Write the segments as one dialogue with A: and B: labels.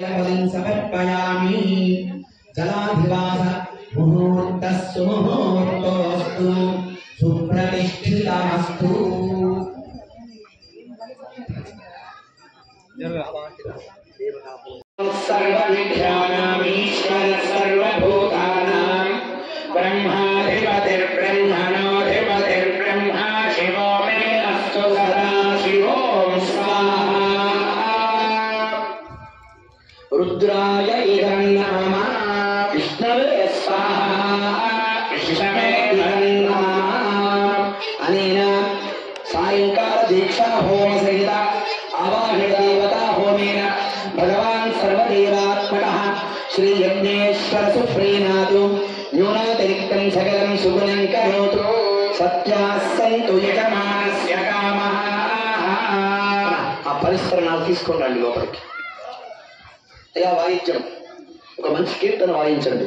A: जलपदं समर्पयामि जलाधिवास मुहूर्तः सुमुहूर्तोऽस्तु सुप्रतिष्ठितास्तु सर्वविद्यानामीश्वर रुद्राय इदं नाम विष्णवे स्वाहा विष्णवे इदं नाम अनेन सायङ्काल दीक्षा होम सहित आवाहिदेवता होमेन भगवान् सर्वदेवात्मकः श्री यज्ञेश्वर सुप्रीणातु न्यूनातिरिक्तं सकलं सुगुणं करोतु सत्याः सन्तु యజమానస్య కామः ఆ పరిసరణాలు తీసుకొని రండి లోపలికి అయ్యా వాయించడం ఒక మంచి కీర్తన వాయించండి.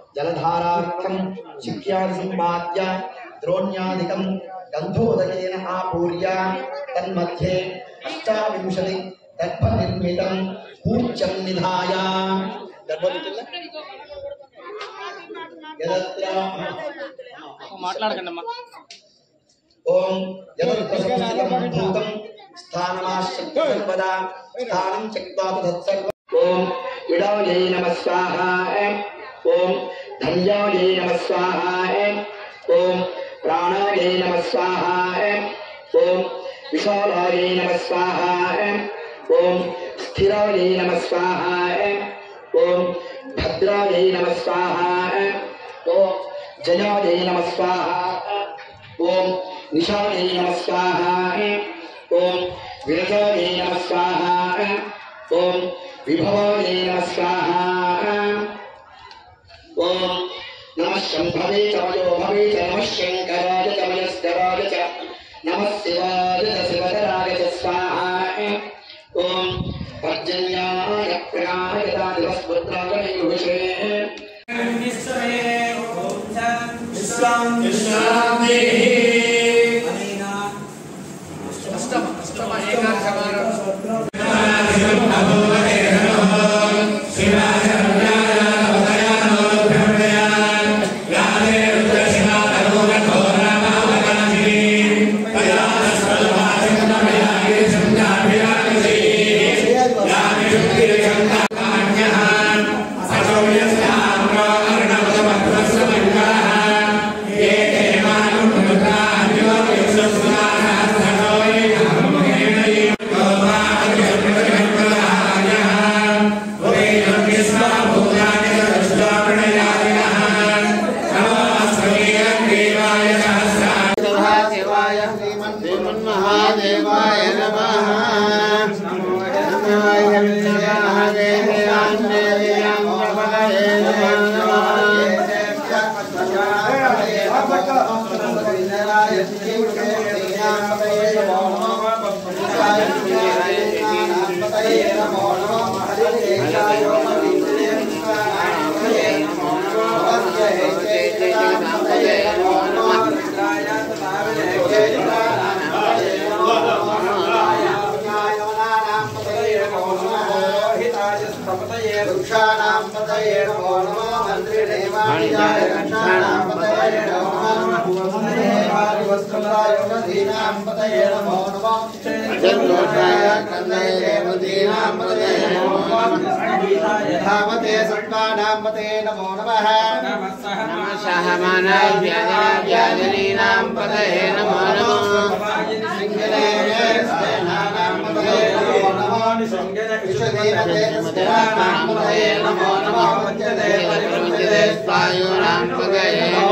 A: జలధారాఖ్యం శిఖ్యాసంపాద్య ద్రోణ్యాదికం గంధోదకేన ఆపూర్య తన్మధ్యే అష్టావింశతి దర్భనిర్మితం కూర్చం
B: నిధాయ మాట్లాడకండమ్మా
A: ఓం జలత్రం స్థానమాశ్రదా స్థానం ఓం స్వాహ ओम धन्योगे नम स्वाहा ओम प्राणागे नम स्वाहा ओम विशालागे नम स्वाहा ओम स्थिरागे नम स्वाहा ओम भद्रागे नम स्वाहा ओम जयागे नम स्वाहा ओम निशागे नम स्वाहा ओम विरजागे नम स्वाहा ओम विभवागे नम स्वाहा भवे च मयो भवे च। नमः शिवाय च शिवतराय च
C: स्वाहा। ॐ पर्जन्याय प्राणयता दिवस्पुत्राय युषे
D: वृक्षाणां पतये नमो नमः मन्त्रिणेवाणिजाय वृक्षाणां पतये नमो नमः पतये नमो नमः, चन्द्रोषाय पतये नमो नमः धामते सर्वाणां पतये नमो नमः।
B: सहमानाव्याजनीनां पतये नमो नमः
D: सिंहदेवे स्तेनानां पतये नमो नमः विश्वदेवते स्तेनानां पतये नमो नमः पञ्चदेवते
B: स्वायूनां पतये नमो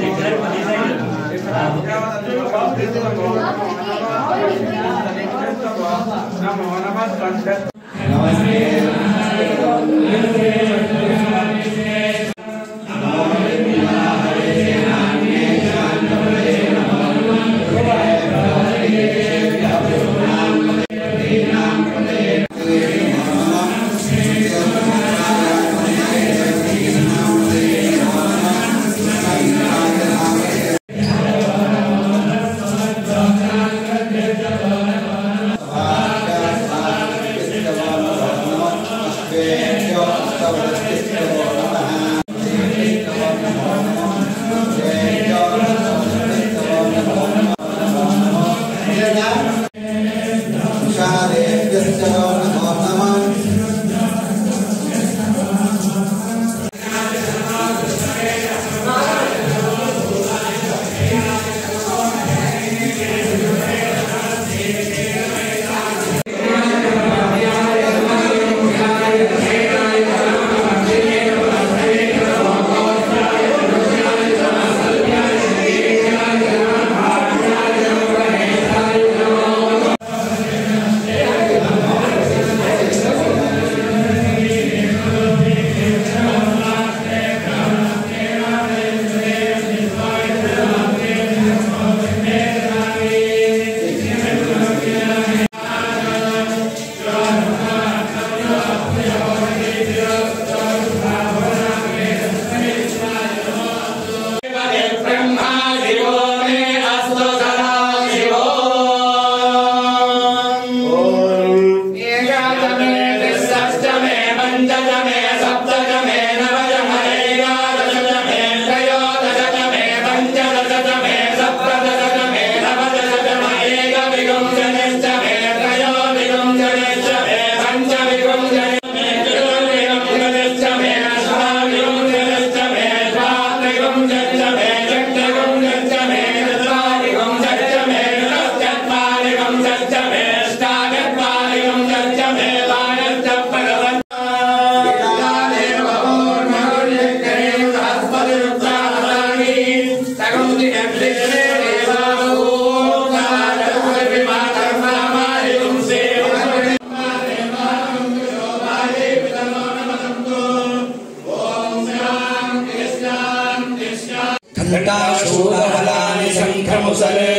C: घण्टाशूलफलानि शङ्खमुसले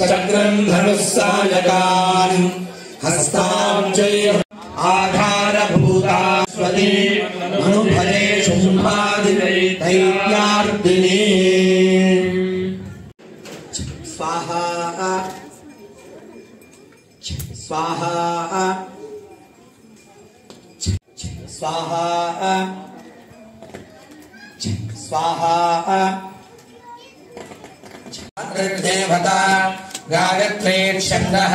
C: चक्रम् शुम्भादिदैत्यार्दिनी। स्वाहा स्वाहा स्वाहा स्वाहा। अग्निर्देवता गायत्री छन्दः ृगेवता गायत्रेच्छन्दः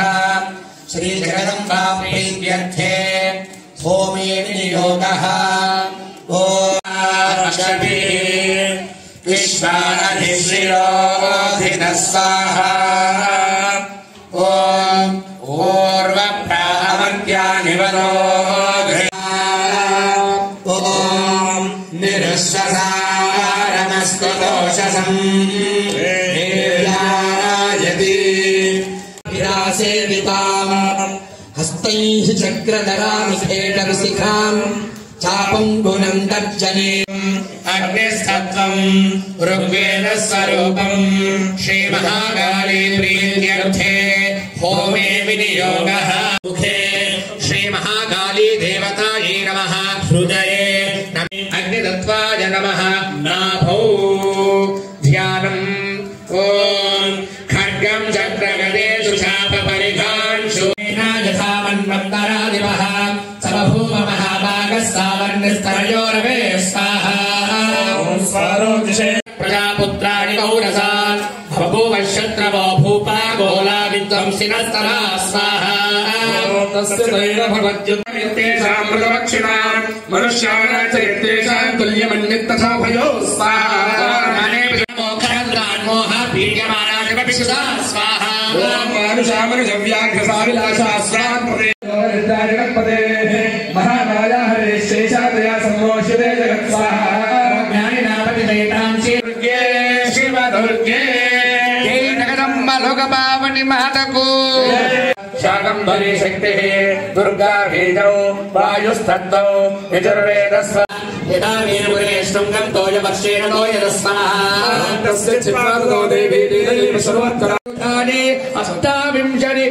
C: श्रीजगदम्बान्द्यर्थे भोमे नियोगः स्वाहा। चक्रधरामिखेटरसिखाम् चापम् गुणम् अग्निस्तत्त्वम् ऋग्वेदस्वरूपम् श्रीमहाकाली प्रीत्यर्थे होमे विनियोगः। मुखे श्रीमहाकाली देवतायै नमः। हृदये अग्नितत्त्वाय नमः। नाभौ सावर्णस्तरयोरवे स्वाहा प्रजापुत्राणि कौरसान् बभूव शत्रवो भूपा गोला विद्वंसिनस्तरा स्वाहा
E: तस्य मृगपक्षिणाम् मनुष्याणाम् च यत्तेषाम् तुल्यमन्यत् तथा भयो स्वाहा।
C: स्वाहा
E: मानुषामनुजव्याघ्रसाविलासास्वात्मते महामाया शाकम्भरी शक्तिः दुर्गा बीजौ वायुस्तत्तौ यजुर्वेदस्व
C: यदा वीरमुरे शृङ्गम् तोयवर्षेण तोयदस्मनः
E: तस्य चित्वादो देवी देवी सर्वत्र
C: अष्टाविंशति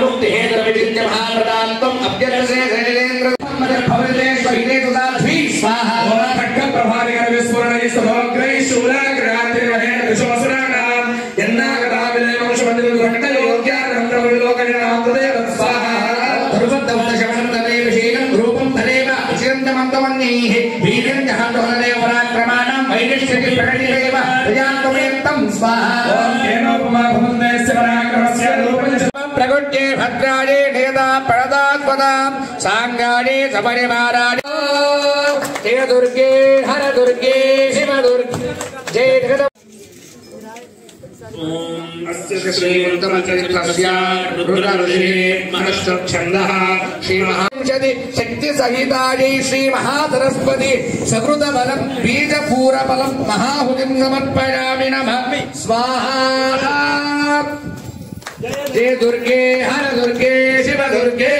C: मुक्ति हेतुरविचिन्त्य महाप्रदान्तम् अभ्यर्थे शैलेन्द्र भवते तुदा सुदाध्वी स्वाहा। खड्ग प्रभाविकर विस्फुरणै समग्रै शूलाग्रहात्रि वहेण विश्वसुराणां यन्नागता विलयं शुभदिनं खड्ग योग्यानन्तरं विलोकजनां तदेव स्वाहा। ध्रुवदवत शमनं तदेव शीलं रूपं तदेव चिरन्तमन्तमन्यैः वीर्यं जहान्तोहनदेव पराक्रमाणां वैनिष्ठ्यति प्रकटिरेव प्रजान्तमेत्तं स्वाहा। ओम केनोपमा भवन्दे शिवराक्रमस्य रूपं प्रगुट्ये भद्राणी नियता पळदात्पदां साङ्गाजे सपरिवाराजे शिव दुर्गे हर दुर्गे शिव दुर्गे जय जगद शक्ति सहिता श्री महासरस्वती सकृत बल बीज पूरा महाहुति महाहुतिम समर्पयामि नमः। स्वाहा। జయ దుర్గే హర దుర్గే శివ దుర్గే.